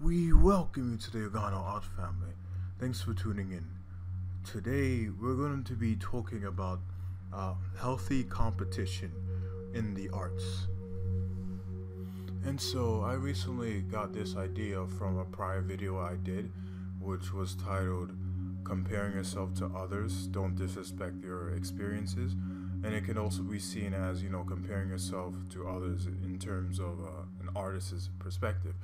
We welcome you to the Ogono Art Family. Thanks for tuning in. Today we're going to be talking about uh, healthy competition in the arts. And so I recently got this idea from a prior video I did, which was titled Comparing Yourself to Others, Don't Disrespect Your Experiences. And it can also be seen as, you know, comparing yourself to others in terms of uh, an artist's perspective.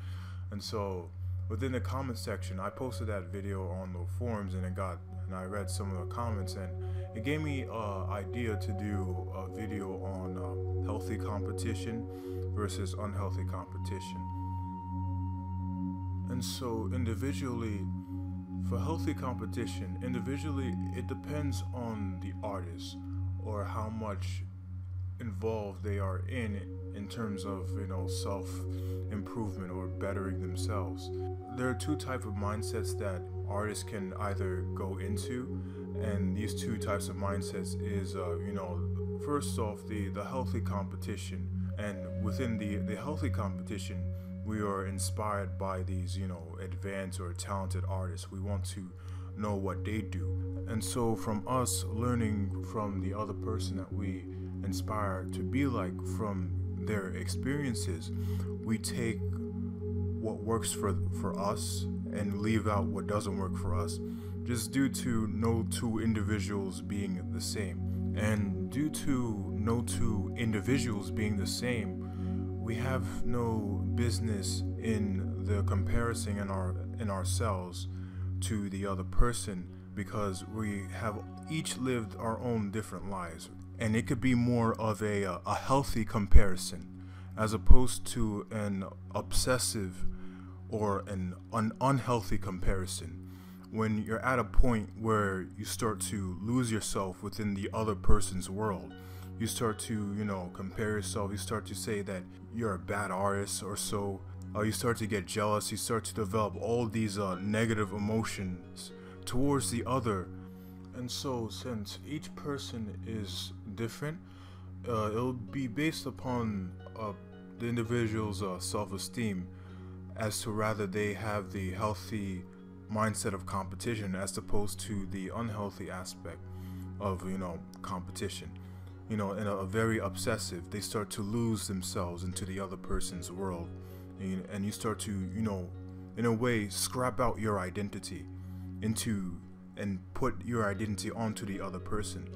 And so within the comment section, I posted that video on the forums and it got and I read some of the comments and it gave me an uh, idea to do a video on uh, healthy competition versus unhealthy competition. And so individually, for healthy competition, individually it depends on the artist or how much involved they are in in terms of you know self improvement or bettering themselves. There are two type of mindsets that artists can either go into and these two types of mindsets is uh, you know first off the the healthy competition. And within the the healthy competition we are inspired by these you know advanced or talented artists. We want to know what they do. And so from us learning from the other person that we inspire to be like from their experiences, we take what works for for us and leave out what doesn't work for us just due to no two individuals being the same. And due to no two individuals being the same we have no business in the comparison in our in ourselves to the other person because we have each lived our own different lives. And it could be more of a, a healthy comparison as opposed to an obsessive or an, an unhealthy comparison. When you're at a point where you start to lose yourself within the other person's world you start to you know compare yourself. You start to say that you're a bad artist or so uh, you start to get jealous you start to develop all these uh, negative emotions towards the other and so, since each person is different, uh, it'll be based upon uh, the individual's uh, self esteem as to rather they have the healthy mindset of competition as opposed to the unhealthy aspect of, you know, competition. You know, in a, a very obsessive, they start to lose themselves into the other person's world. And you, start to, you know, in a way, scrap out your identity into and put your identity onto the other person.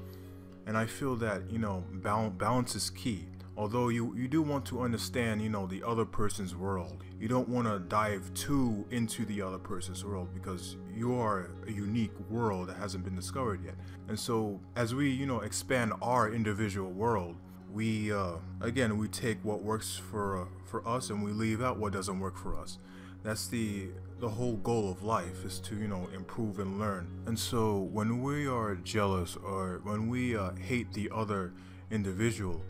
And I feel that, you know, balance is key. Although you, you do want to understand, you know, the other person's world. You don't want to dive too into the other person's world because you are a unique world that hasn't been discovered yet. And so as we, you know, expand our individual world, we uh, again we take what works for uh, for us and we leave out what doesn't work for us. That's the the whole goal of life is to you know improve and learn. And so when we are jealous or when we uh, hate the other individual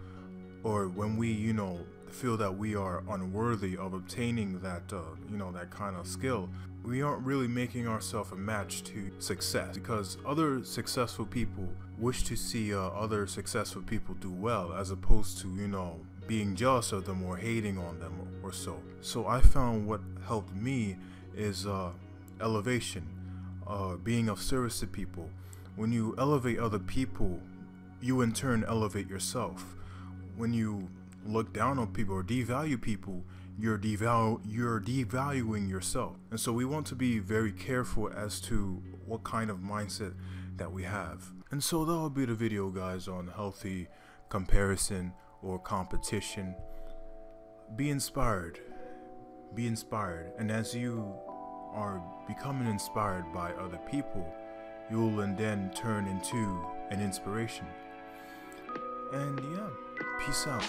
or when we you know feel that we are unworthy of obtaining that uh, you know that kind of skill we aren't really making ourselves a match to success because other successful people wish to see uh, other successful people do well as opposed to you know being jealous of them or hating on them or so. So I found what helped me is uh, elevation, uh, being of service to people. When you elevate other people, you in turn elevate yourself. When you look down on people or devalue people, you're devalu you're devaluing yourself. And so we want to be very careful as to what kind of mindset that we have. And so that'll be the video guys on healthy comparison or competition. Be inspired. Be inspired. And as you are becoming inspired by other people, you will and then turn into an inspiration. And yeah, peace out.